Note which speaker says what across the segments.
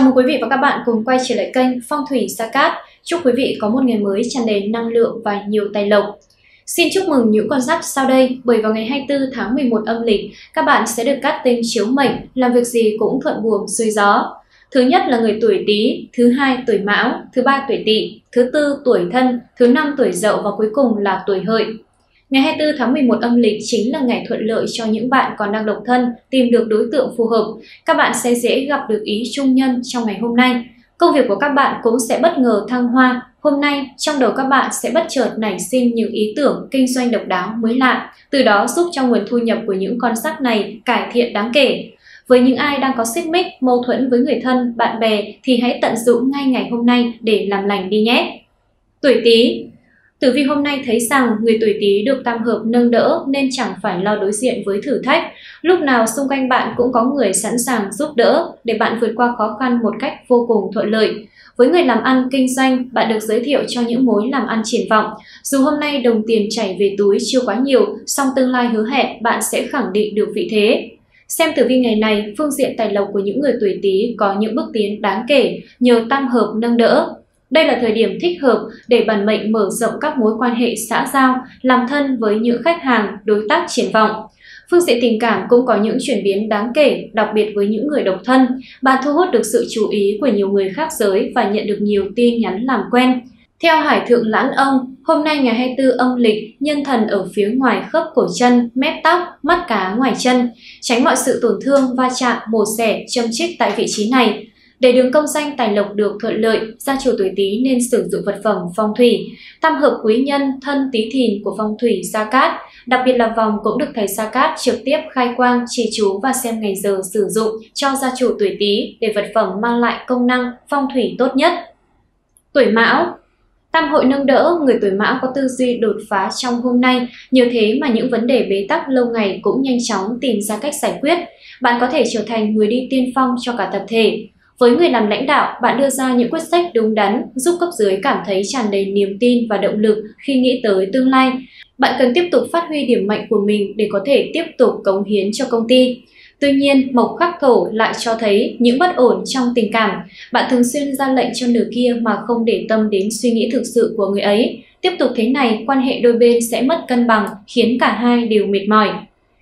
Speaker 1: Chào mừng quý vị và các bạn cùng quay trở lại kênh Phong thủy Sa Cát. Chúc quý vị có một ngày mới tràn đầy năng lượng và nhiều tài lộc. Xin chúc mừng những con giáp sau đây bởi vào ngày 24 tháng 11 âm lịch, các bạn sẽ được cát tinh chiếu mệnh, làm việc gì cũng thuận buồm xuôi gió. Thứ nhất là người tuổi Tý, thứ hai tuổi Mão, thứ ba tuổi Tỵ, thứ tư tuổi Thân, thứ năm tuổi Dậu và cuối cùng là tuổi Hợi. Ngày 24 tháng 11 âm lịch chính là ngày thuận lợi cho những bạn còn đang độc thân tìm được đối tượng phù hợp. Các bạn sẽ dễ gặp được ý trung nhân trong ngày hôm nay. Công việc của các bạn cũng sẽ bất ngờ thăng hoa. Hôm nay, trong đầu các bạn sẽ bất chợt nảy sinh những ý tưởng kinh doanh độc đáo mới lạ, từ đó giúp cho nguồn thu nhập của những con sắc này cải thiện đáng kể. Với những ai đang có xích mích, mâu thuẫn với người thân, bạn bè thì hãy tận dụng ngay ngày hôm nay để làm lành đi nhé. Tuổi Tý Tử vi hôm nay thấy rằng người tuổi Tý được tam hợp nâng đỡ nên chẳng phải lo đối diện với thử thách. Lúc nào xung quanh bạn cũng có người sẵn sàng giúp đỡ để bạn vượt qua khó khăn một cách vô cùng thuận lợi. Với người làm ăn kinh doanh, bạn được giới thiệu cho những mối làm ăn triển vọng. Dù hôm nay đồng tiền chảy về túi chưa quá nhiều, song tương lai hứa hẹn bạn sẽ khẳng định được vị thế. Xem tử vi ngày này, phương diện tài lộc của những người tuổi Tý có những bước tiến đáng kể nhờ tam hợp nâng đỡ. Đây là thời điểm thích hợp để bản mệnh mở rộng các mối quan hệ xã giao, làm thân với những khách hàng, đối tác triển vọng. Phương diện tình cảm cũng có những chuyển biến đáng kể, đặc biệt với những người độc thân. Bạn thu hút được sự chú ý của nhiều người khác giới và nhận được nhiều tin nhắn làm quen. Theo Hải Thượng Lãn Ông, hôm nay ngày 24 âm lịch, nhân thần ở phía ngoài khớp cổ chân, mép tóc, mắt cá ngoài chân. Tránh mọi sự tổn thương, va chạm, mổ xẻ, châm chích tại vị trí này. Để đường công danh tài lộc được thuận lợi, gia chủ tuổi Tý nên sử dụng vật phẩm phong thủy, tam hợp quý nhân thân Tý Thìn của phong thủy Sa Cát, đặc biệt là vòng cũng được thầy Sa Cát trực tiếp khai quang, chỉ chú và xem ngày giờ sử dụng cho gia chủ tuổi Tý để vật phẩm mang lại công năng phong thủy tốt nhất. Tuổi Mão Tam hội nâng đỡ, người tuổi mão có tư duy đột phá trong hôm nay, nhờ thế mà những vấn đề bế tắc lâu ngày cũng nhanh chóng tìm ra cách giải quyết. Bạn có thể trở thành người đi tiên phong cho cả tập thể. Với người làm lãnh đạo, bạn đưa ra những quyết sách đúng đắn, giúp cấp dưới cảm thấy tràn đầy niềm tin và động lực khi nghĩ tới tương lai. Bạn cần tiếp tục phát huy điểm mạnh của mình để có thể tiếp tục cống hiến cho công ty. Tuy nhiên, mộc khắc thổ lại cho thấy những bất ổn trong tình cảm. Bạn thường xuyên ra lệnh cho nửa kia mà không để tâm đến suy nghĩ thực sự của người ấy. Tiếp tục thế này, quan hệ đôi bên sẽ mất cân bằng, khiến cả hai đều mệt mỏi.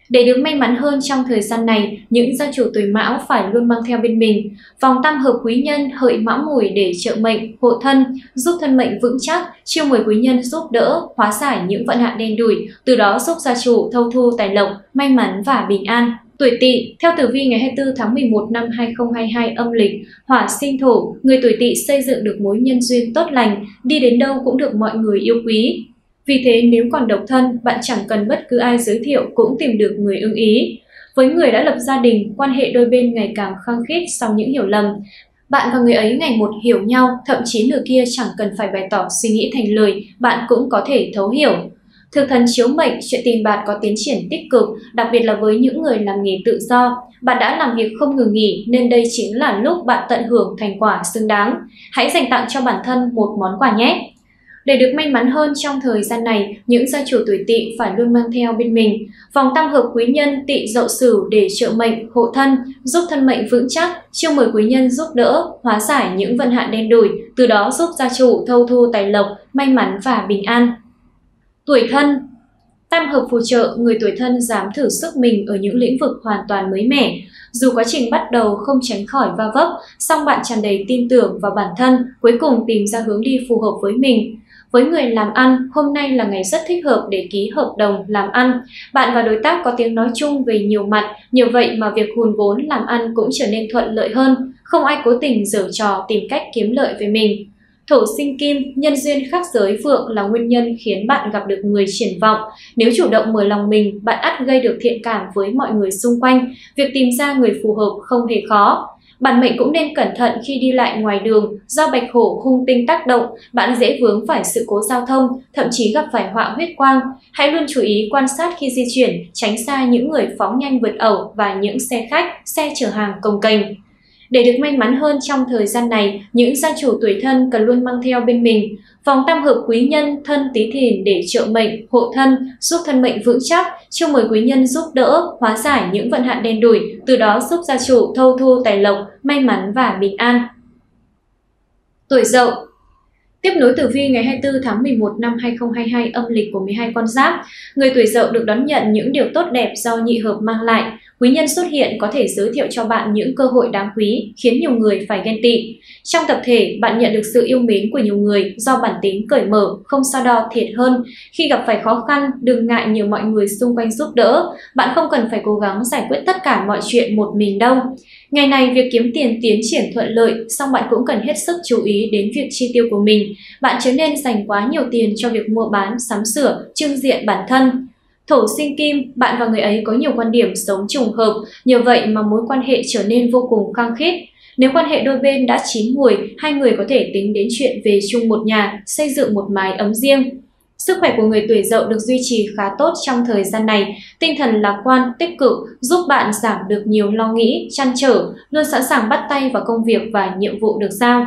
Speaker 1: Để được may mắn hơn trong thời gian này, những gia chủ tuổi mão phải luôn mang theo bên mình vòng tam hợp quý nhân hợi mão mùi để trợ mệnh, hộ thân, giúp thân mệnh vững chắc, chiêu mời quý nhân giúp đỡ, hóa giải những vận hạn đen đủi, từ đó giúp gia chủ thâu thu tài lộc, may mắn và bình an. Tuổi Tỵ, theo tử vi ngày 24 tháng 11 năm 2022 âm lịch, hỏa sinh thổ, người tuổi Tỵ xây dựng được mối nhân duyên tốt lành, đi đến đâu cũng được mọi người yêu quý. Vì thế nếu còn độc thân, bạn chẳng cần bất cứ ai giới thiệu cũng tìm được người ưng ý. Với người đã lập gia đình, quan hệ đôi bên ngày càng khăng khít sau những hiểu lầm. Bạn và người ấy ngày một hiểu nhau, thậm chí nửa kia chẳng cần phải bày tỏ suy nghĩ thành lời, bạn cũng có thể thấu hiểu. Thực thần chiếu mệnh, chuyện tình bạn có tiến triển tích cực, đặc biệt là với những người làm nghề tự do. Bạn đã làm việc không ngừng nghỉ nên đây chính là lúc bạn tận hưởng thành quả xứng đáng. Hãy dành tặng cho bản thân một món quà nhé! Để được may mắn hơn trong thời gian này, những gia chủ tuổi tỵ phải luôn mang theo bên mình vòng tam hợp quý nhân tỵ dậu sửu để trợ mệnh, hộ thân, giúp thân mệnh vững chắc, chiêu mời quý nhân giúp đỡ, hóa giải những vận hạn đen đủi, từ đó giúp gia chủ thâu thu tài lộc, may mắn và bình an. Tuổi thân Tam hợp phù trợ, người tuổi thân dám thử sức mình ở những lĩnh vực hoàn toàn mới mẻ. Dù quá trình bắt đầu không tránh khỏi va vấp, song bạn tràn đầy tin tưởng vào bản thân, cuối cùng tìm ra hướng đi phù hợp với mình. Với người làm ăn, hôm nay là ngày rất thích hợp để ký hợp đồng làm ăn. Bạn và đối tác có tiếng nói chung về nhiều mặt, nhờ vậy mà việc hùn vốn làm ăn cũng trở nên thuận lợi hơn. Không ai cố tình giở trò tìm cách kiếm lợi về mình. Thổ sinh kim, nhân duyên khác giới phượng là nguyên nhân khiến bạn gặp được người triển vọng. Nếu chủ động mở lòng mình, bạn ắt gây được thiện cảm với mọi người xung quanh. Việc tìm ra người phù hợp không hề khó. Bản mệnh cũng nên cẩn thận khi đi lại ngoài đường, do bạch hổ hung tinh tác động, bạn dễ vướng phải sự cố giao thông, thậm chí gặp phải họa huyết quang. Hãy luôn chú ý quan sát khi di chuyển, tránh xa những người phóng nhanh vượt ẩu và những xe khách, xe chở hàng công kênh. Để được may mắn hơn trong thời gian này, những gia chủ tuổi thân cần luôn mang theo bên mình Vòng tam hợp quý nhân thân tí thìn để trợ mệnh, hộ thân, giúp thân mệnh vững chắc, chiêu mời quý nhân giúp đỡ, hóa giải những vận hạn đen đủi, từ đó giúp gia chủ thâu thu tài lộc, may mắn và bình an. Tuổi Dậu Tiếp nối tử vi ngày 24 tháng 11 năm 2022 âm lịch của 12 con giáp, người tuổi Dậu được đón nhận những điều tốt đẹp do nhị hợp mang lại. Quý nhân xuất hiện có thể giới thiệu cho bạn những cơ hội đáng quý, khiến nhiều người phải ghen tị. Trong tập thể, bạn nhận được sự yêu mến của nhiều người do bản tính cởi mở, không so đo thiệt hơn. Khi gặp phải khó khăn, đừng ngại nhờ mọi người xung quanh giúp đỡ. Bạn không cần phải cố gắng giải quyết tất cả mọi chuyện một mình đâu. Ngày này, việc kiếm tiền tiến triển thuận lợi, song bạn cũng cần hết sức chú ý đến việc chi tiêu của mình. Bạn chớ nên dành quá nhiều tiền cho việc mua bán, sắm sửa, trưng diện bản thân. Thổ sinh kim, bạn và người ấy có nhiều quan điểm sống trùng hợp, nhờ vậy mà mối quan hệ trở nên vô cùng khăng khít. Nếu quan hệ đôi bên đã chín mùi, hai người có thể tính đến chuyện về chung một nhà, xây dựng một mái ấm riêng. Sức khỏe của người tuổi dậu được duy trì khá tốt trong thời gian này, tinh thần lạc quan, tích cực, giúp bạn giảm được nhiều lo nghĩ, chăn trở, luôn sẵn sàng bắt tay vào công việc và nhiệm vụ được giao.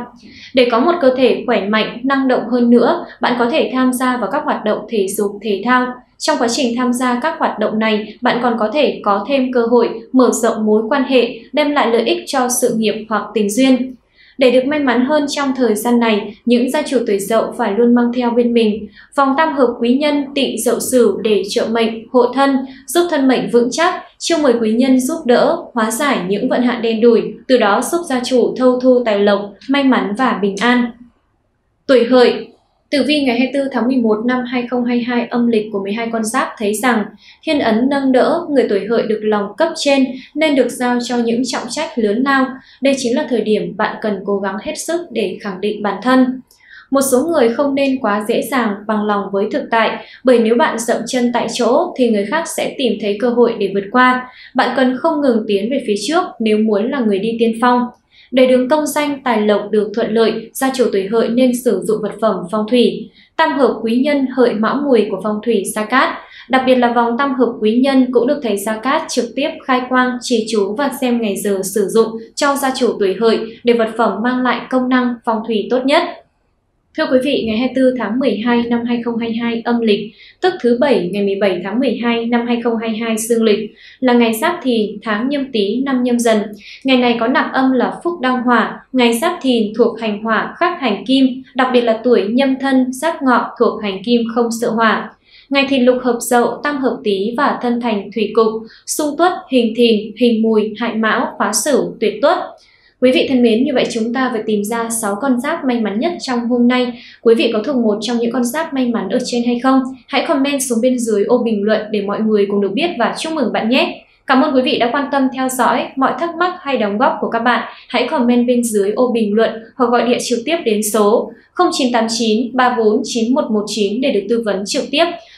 Speaker 1: Để có một cơ thể khỏe mạnh, năng động hơn nữa, bạn có thể tham gia vào các hoạt động thể dục, thể thao. Trong quá trình tham gia các hoạt động này, bạn còn có thể có thêm cơ hội mở rộng mối quan hệ, đem lại lợi ích cho sự nghiệp hoặc tình duyên. Để được may mắn hơn trong thời gian này, những gia chủ tuổi dậu phải luôn mang theo bên mình vòng tam hợp quý nhân tị dậu sửu để trợ mệnh, hộ thân, giúp thân mệnh vững chắc, chiêu mời quý nhân giúp đỡ, hóa giải những vận hạn đen đủi, từ đó giúp gia chủ thâu thu tài lộc, may mắn và bình an. Tuổi hợi Tử vi ngày 24 tháng 11 năm 2022 âm lịch của 12 con giáp thấy rằng thiên ấn nâng đỡ người tuổi hợi được lòng cấp trên nên được giao cho những trọng trách lớn lao. Đây chính là thời điểm bạn cần cố gắng hết sức để khẳng định bản thân. Một số người không nên quá dễ dàng bằng lòng với thực tại, bởi nếu bạn dậm chân tại chỗ thì người khác sẽ tìm thấy cơ hội để vượt qua. Bạn cần không ngừng tiến về phía trước nếu muốn là người đi tiên phong. Để đường công danh tài lộc được thuận lợi, gia chủ tuổi hợi nên sử dụng vật phẩm phong thủy. Tam hợp quý nhân hợi mão mùi của phong thủy Sa Cát. Đặc biệt là vòng tam hợp quý nhân cũng được thầy Sa Cát trực tiếp khai quang, chỉ chú và xem ngày giờ sử dụng cho gia chủ tuổi hợi để vật phẩm mang lại công năng phong thủy tốt nhất. Thưa quý vị, ngày 24 tháng 12 năm 2022 âm lịch, tức thứ Bảy ngày 17 tháng 12 năm 2022 dương lịch, là ngày Giáp Thìn, tháng Nhâm Tý, năm Nhâm Dần. Ngày này có nạp âm là Phúc Đăng Hỏa, ngày Giáp Thìn thuộc hành hỏa khắc hành kim, đặc biệt là tuổi Nhâm Thân, Giáp Ngọ thuộc hành kim không sợ hỏa. Ngày thìn lục hợp dậu, tam hợp tý và thân thành thủy cục, xung tuất, hình thìn, hình mùi, hại mão, phá sửu, tuyệt tuất. Quý vị thân mến, như vậy chúng ta vừa tìm ra 6 con giáp may mắn nhất trong hôm nay. Quý vị có thuộc một trong những con giáp may mắn ở trên hay không? Hãy comment xuống bên dưới ô bình luận để mọi người cùng được biết và chúc mừng bạn nhé. Cảm ơn quý vị đã quan tâm theo dõi. Mọi thắc mắc hay đóng góp của các bạn hãy comment bên dưới ô bình luận hoặc gọi điện trực tiếp đến số 0989 34 9119 để được tư vấn trực tiếp.